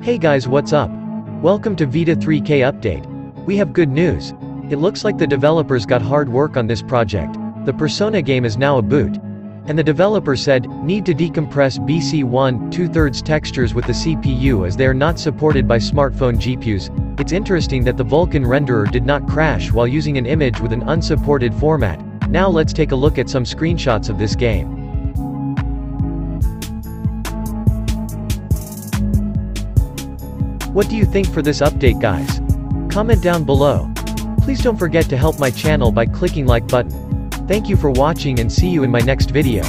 Hey guys what's up? Welcome to Vita 3K update. We have good news. It looks like the developers got hard work on this project. The Persona game is now a boot. And the developer said, need to decompress BC1 2-thirds textures with the CPU as they are not supported by smartphone GPUs. It's interesting that the Vulkan renderer did not crash while using an image with an unsupported format. Now let's take a look at some screenshots of this game. What do you think for this update guys? Comment down below. Please don't forget to help my channel by clicking like button. Thank you for watching and see you in my next video.